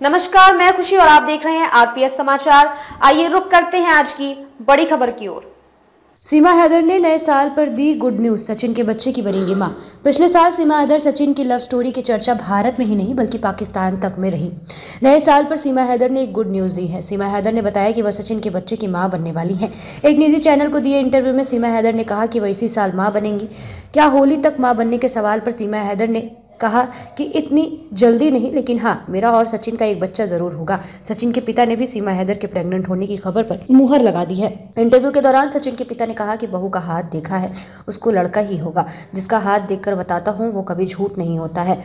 नमस्कार, मैं खुशी और आप देख रहे हैं आरपीएस समाचार। आइए रुक करते हैं आज की बड़ी खबर की ओर। सीमा हैदर ने नए साल पर दी गुड न्यूज़, सचिन के बच्चे की बनेंगी माँ। पिछले साल सीमा हैदर सचिन की लव स्टोरी की चर्चा भारत में ही नहीं, बल्कि पाकिस्तान तक में रही। नए साल पर सीमा हैदर ने एक गुड न्यूज़ दी है। सीमा हैदर ने बताया कि वह सचिन के बच्चे की माँ बनने वाली हैं। एक निजी चैनल को दिए इंटरव्यू में सीमा हैदर ने कहा कि वह इसी साल माँ बनेंगी। क्या होली तक माँ बनने के सवाल पर सीमा हैदर ने कहा कि इतनी जल्दी नहीं, लेकिन हाँ मेरा और सचिन का एक बच्चा ज़रूर होगा। सचिन के पिता ने भी सीमा हैदर के प्रेग्नेंट होने की खबर पर मुहर लगा दी है। इंटरव्यू के दौरान सचिन के पिता ने कहा कि बहू का हाथ देखा है, उसको लड़का ही होगा, जिसका हाथ देखकर बताता हूँ वो कभी झूठ नहीं होता है।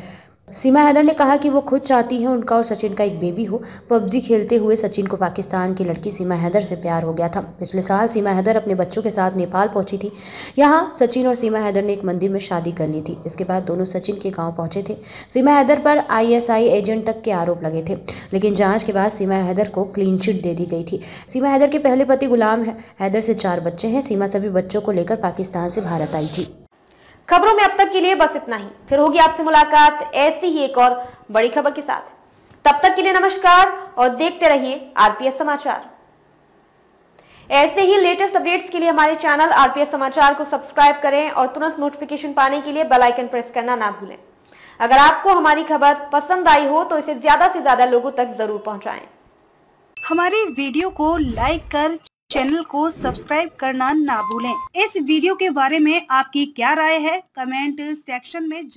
सीमा हैदर ने कहा कि वो खुद चाहती है उनका और सचिन का एक बेबी हो। पबजी खेलते हुए सचिन को पाकिस्तान की लड़की सीमा हैदर से प्यार हो गया था। पिछले साल सीमा हैदर अपने बच्चों के साथ नेपाल पहुँची थी। यहाँ सचिन और सीमा हैदर ने एक मंदिर में शादी कर ली थी। इसके बाद दोनों सचिन के गाँव पहुँचे थे। सीमा हैदर पर आईएसआई एजेंट तक के आरोप लगे थे, लेकिन जाँच के बाद सीमा हैदर को क्लीन चिट दे दी गई थी। सीमा हैदर के पहले पति गुलाम हैदर से चार बच्चे हैं। सीमा सभी बच्चों को लेकर पाकिस्तान से भारत आई थी। खबरों में अब तक के लिए बस इतना ही। फिर होगी आपसे मुलाकात, ऐसी ही एक और बड़ी खबर के साथ। तब तक के लिए नमस्कार और देखते रहिए आरपीएस समाचार। ऐसे ही लेटेस्ट अपडेट्स के लिए हमारे चैनल आरपीएस समाचार को सब्सक्राइब करें और तुरंत नोटिफिकेशन पाने के लिए बेल आइकन प्रेस करना ना भूलें। अगर आपको हमारी खबर पसंद आई हो तो इसे ज़्यादा से ज़्यादा लोगों तक ज़रूर पहुंचाएँ। हमारे वीडियो को लाइक कर चैनल को सब्सक्राइब करना ना भूलें। इस वीडियो के बारे में आपकी क्या राय है? कमेंट सेक्शन में